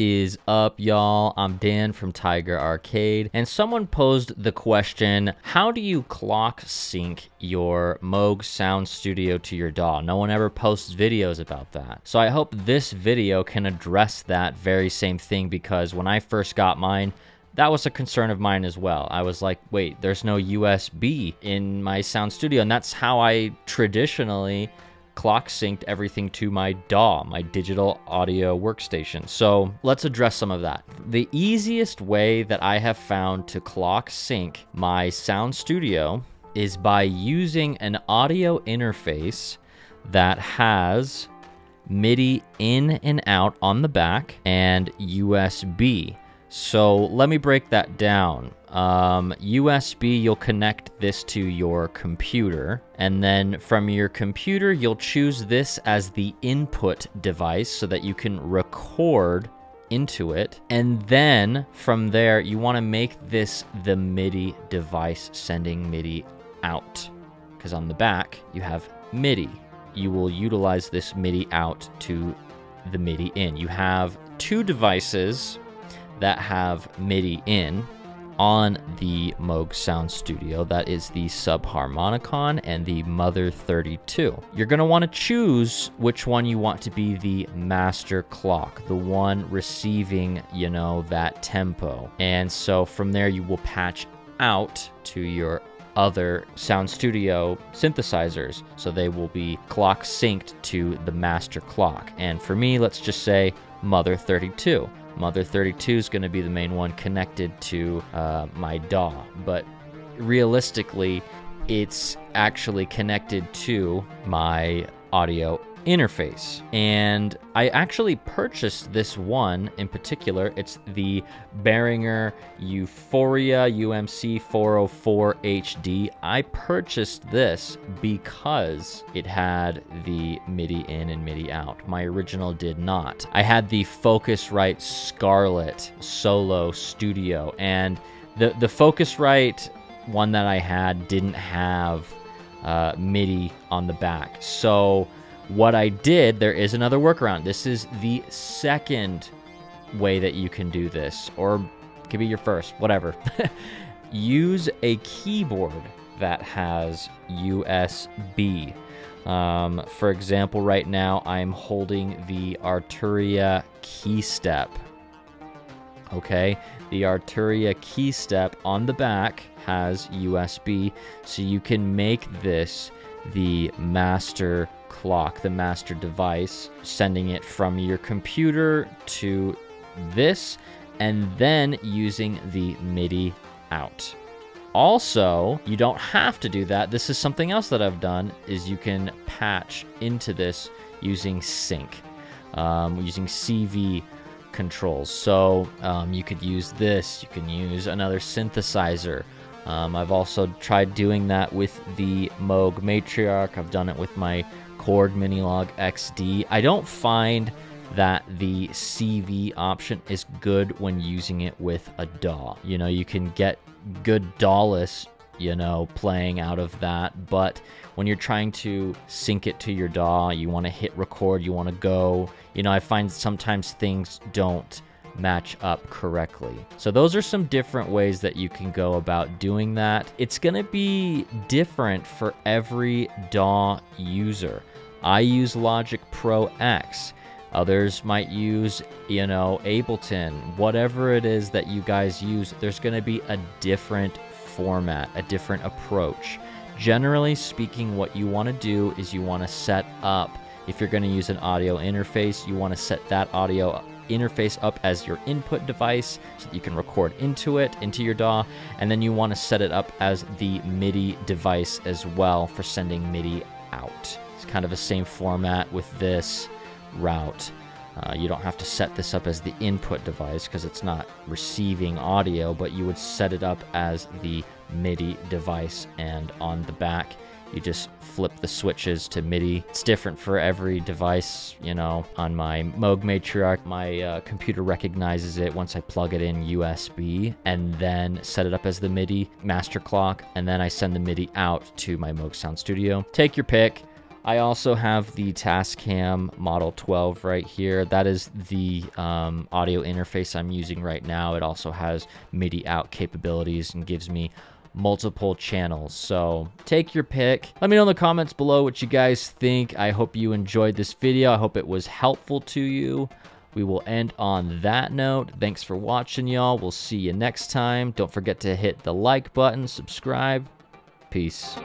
is up, y'all? I'm Dan from Tiger Arcade, and someone posed the question How do you clock sync your Moog Sound Studio to your DAW? No one ever posts videos about that. So I hope this video can address that very same thing because when I first got mine, that was a concern of mine as well. I was like, wait, there's no USB in my sound studio. And that's how I traditionally clock synced everything to my DAW, my digital audio workstation. So let's address some of that. The easiest way that I have found to clock sync my sound studio is by using an audio interface that has MIDI in and out on the back and USB. So let me break that down. Um, USB, you'll connect this to your computer, and then from your computer, you'll choose this as the input device so that you can record into it. And then from there, you want to make this the MIDI device sending MIDI out. Because on the back, you have MIDI. You will utilize this MIDI out to the MIDI in. You have two devices that have MIDI in on the Moog Sound Studio. That is the Subharmonicon and the Mother 32. You're going to want to choose which one you want to be the master clock, the one receiving, you know, that tempo. And so from there, you will patch out to your other Sound Studio synthesizers. So they will be clock synced to the master clock. And for me, let's just say Mother 32. Mother 32 is going to be the main one connected to uh, my DAW, but realistically, it's actually connected to my audio interface. And I actually purchased this one in particular. It's the Behringer U-Phoria UMC 404 HD. I purchased this because it had the MIDI in and MIDI out. My original did not. I had the Focusrite Scarlett Solo Studio and the the Focusrite one that I had didn't have uh, MIDI on the back. So what I did, there is another workaround. This is the second way that you can do this, or could be your first, whatever. Use a keyboard that has USB. Um, for example, right now I'm holding the Arturia KeyStep. Okay, the Arturia KeyStep on the back has USB, so you can make this the master clock, the master device, sending it from your computer to this, and then using the MIDI out. Also, you don't have to do that. This is something else that I've done is you can patch into this using sync, um, using CV controls. So um, you could use this, you can use another synthesizer. Um, I've also tried doing that with the Moog Matriarch. I've done it with my Korg Minilogue XD. I don't find that the CV option is good when using it with a DAW. You know, you can get good DAWless, you know, playing out of that, but when you're trying to sync it to your DAW, you want to hit record, you want to go, you know, I find sometimes things don't match up correctly. So those are some different ways that you can go about doing that. It's going to be different for every DAW user. I use Logic Pro X. Others might use, you know, Ableton. Whatever it is that you guys use, there's going to be a different format, a different approach. Generally speaking, what you want to do is you want to set up, if you're going to use an audio interface, you want to set that audio interface up as your input device so that you can record into it, into your DAW, and then you want to set it up as the MIDI device as well for sending MIDI out. It's kind of the same format with this route. Uh, you don't have to set this up as the input device because it's not receiving audio, but you would set it up as the MIDI device. And on the back, you just flip the switches to MIDI. It's different for every device, you know. On my Moog Matriarch, my uh, computer recognizes it once I plug it in USB and then set it up as the MIDI master clock. And then I send the MIDI out to my Moog Sound Studio. Take your pick. I also have the Tascam Model 12 right here. That is the um, audio interface I'm using right now. It also has MIDI out capabilities and gives me multiple channels. So take your pick. Let me know in the comments below what you guys think. I hope you enjoyed this video. I hope it was helpful to you. We will end on that note. Thanks for watching, y'all. We'll see you next time. Don't forget to hit the like button, subscribe. Peace.